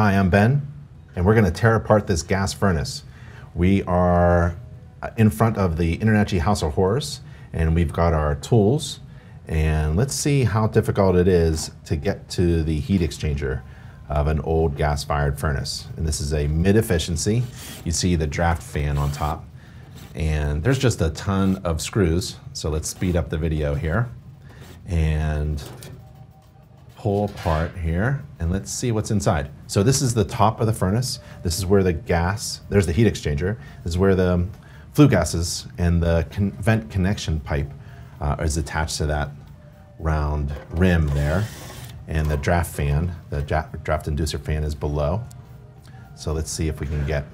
Hi, I'm Ben, and we're going to tear apart this gas furnace. We are uh, in front of the InterNACHI House of Horrors, and we've got our tools. And let's see how difficult it is to get to the heat exchanger of an old gas-fired furnace. And this is a mid-efficiency. You see the draft fan on top. And there's just a ton of screws. So let's speed up the video here. And pull apart here and let's see what's inside. So this is the top of the furnace. This is where the gas, there's the heat exchanger. This is where the flue gases and the con vent connection pipe uh, is attached to that round rim there. And the draft fan, the draft inducer fan is below. So let's see if we can get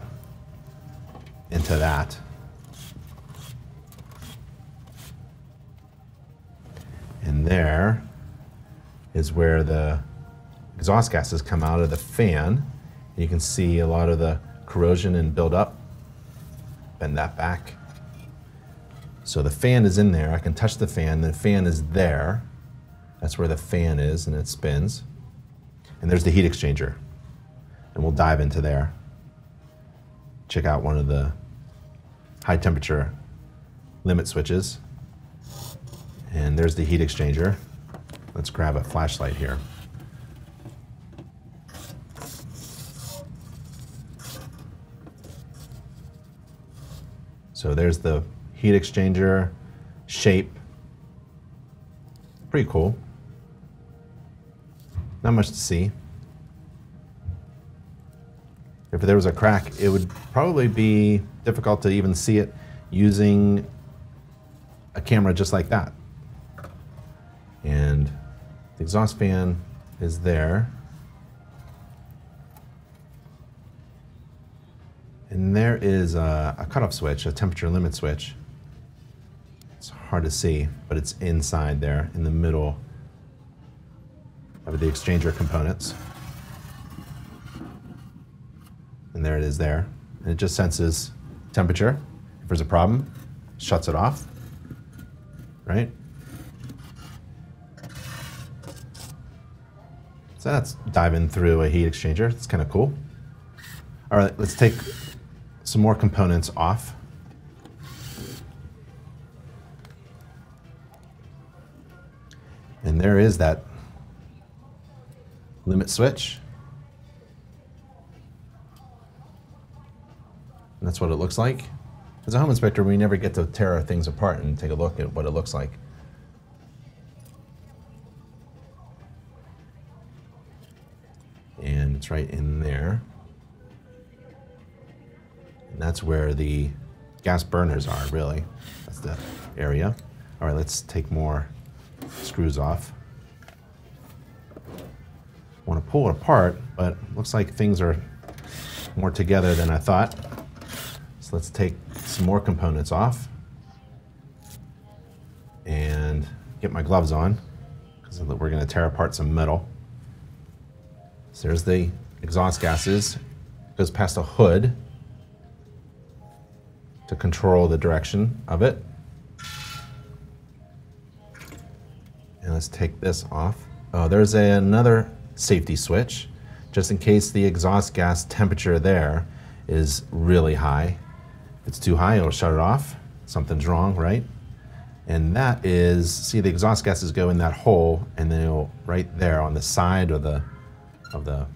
into that. And there is where the exhaust gases come out of the fan. You can see a lot of the corrosion and buildup. Bend that back. So the fan is in there. I can touch the fan. The fan is there. That's where the fan is, and it spins. And there's the heat exchanger. And we'll dive into there. Check out one of the high temperature limit switches. And there's the heat exchanger. Let's grab a flashlight here. So there's the heat exchanger shape. Pretty cool. Not much to see. If there was a crack, it would probably be difficult to even see it using a camera just like that. The exhaust fan is there. And there is a, a cutoff switch, a temperature limit switch. It's hard to see, but it's inside there in the middle of the exchanger components. And there it is there. And it just senses temperature. If there's a problem, shuts it off, right? So that's diving through a heat exchanger. It's kind of cool. All right, let's take some more components off. And there is that limit switch. And that's what it looks like. As a home inspector, we never get to tear our things apart and take a look at what it looks like. It's right in there. And that's where the gas burners are, really. That's the area. All right, let's take more screws off. Want to pull it apart, but looks like things are more together than I thought. So let's take some more components off and get my gloves on because we're going to tear apart some metal. So there's the exhaust gases. Goes past a hood to control the direction of it. And let's take this off. Oh, there's a, another safety switch, just in case the exhaust gas temperature there is really high. If it's too high, it'll shut it off. Something's wrong, right? And that is, see the exhaust gases go in that hole and then it'll right there on the side of the of the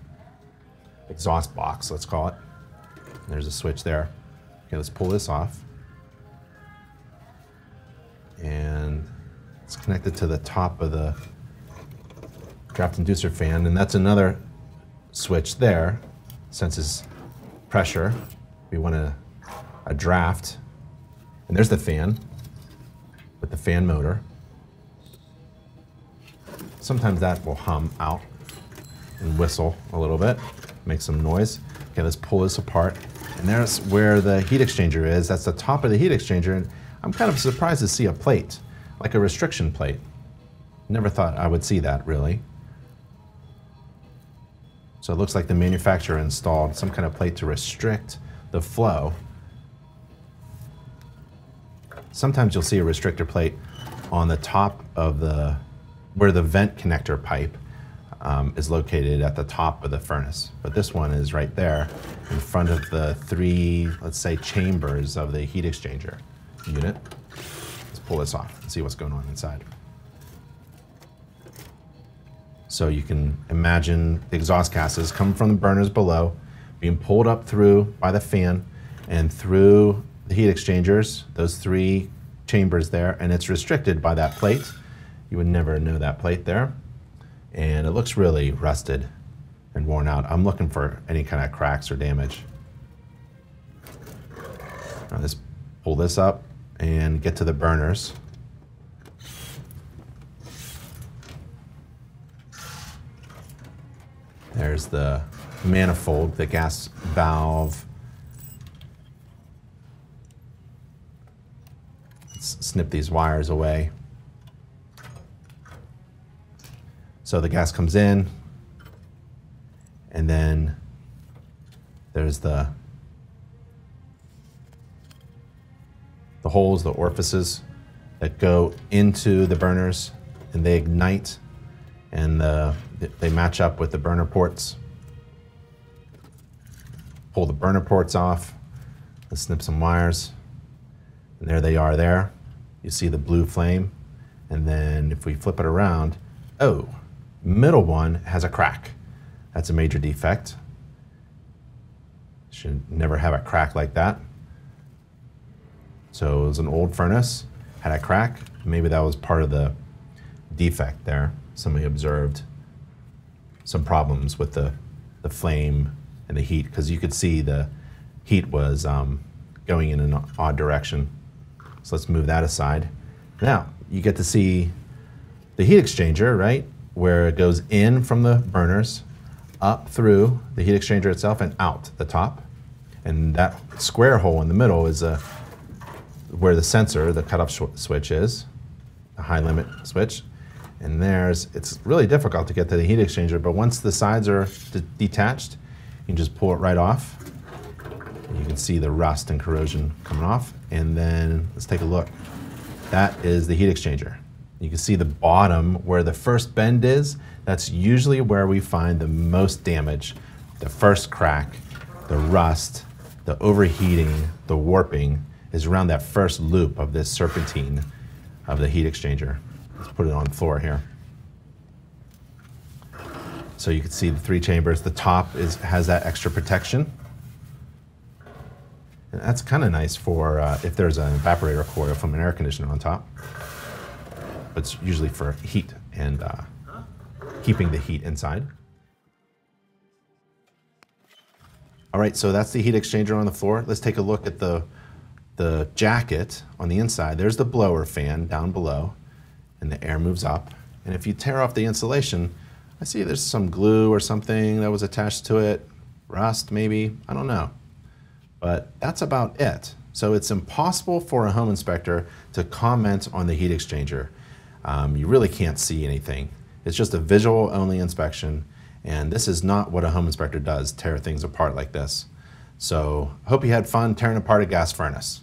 exhaust box, let's call it. There's a switch there. Okay, let's pull this off. And it's connected to the top of the draft inducer fan, and that's another switch there. Senses pressure. We want a, a draft. And there's the fan with the fan motor. Sometimes that will hum out and whistle a little bit, make some noise. Okay, let's pull this apart. And there's where the heat exchanger is. That's the top of the heat exchanger. And I'm kind of surprised to see a plate, like a restriction plate. Never thought I would see that, really. So it looks like the manufacturer installed some kind of plate to restrict the flow. Sometimes you'll see a restrictor plate on the top of the, where the vent connector pipe um, is located at the top of the furnace. But this one is right there in front of the three, let's say, chambers of the heat exchanger unit. Let's pull this off and see what's going on inside. So you can imagine the exhaust gases coming from the burners below, being pulled up through by the fan and through the heat exchangers, those three chambers there, and it's restricted by that plate. You would never know that plate there and it looks really rusted and worn out. I'm looking for any kind of cracks or damage. Now let's pull this up and get to the burners. There's the manifold, the gas valve. Let's snip these wires away. So the gas comes in, and then there's the the holes, the orifices that go into the burners, and they ignite, and the, they match up with the burner ports. Pull the burner ports off. Let's snip some wires, and there they are. There, you see the blue flame, and then if we flip it around, oh Middle one has a crack. That's a major defect. Should never have a crack like that. So it was an old furnace, had a crack. Maybe that was part of the defect there. Somebody observed some problems with the, the flame and the heat because you could see the heat was um, going in an odd direction. So let's move that aside. Now you get to see the heat exchanger, right? Where it goes in from the burners, up through the heat exchanger itself, and out the top. And that square hole in the middle is a, where the sensor, the cutoff switch is, the high limit switch. And there's, it's really difficult to get to the heat exchanger, but once the sides are detached, you can just pull it right off. You can see the rust and corrosion coming off. And then let's take a look. That is the heat exchanger. You can see the bottom where the first bend is. That's usually where we find the most damage. The first crack, the rust, the overheating, the warping is around that first loop of this serpentine of the heat exchanger. Let's put it on the floor here. So you can see the three chambers. The top is, has that extra protection. And that's kind of nice for uh, if there's an evaporator coil from an air conditioner on top but it's usually for heat and uh, keeping the heat inside. All right, so that's the heat exchanger on the floor. Let's take a look at the, the jacket on the inside. There's the blower fan down below, and the air moves up. And if you tear off the insulation, I see there's some glue or something that was attached to it, rust maybe, I don't know. But that's about it. So it's impossible for a home inspector to comment on the heat exchanger um, you really can't see anything. It's just a visual only inspection, and this is not what a home inspector does, tear things apart like this. So hope you had fun tearing apart a gas furnace.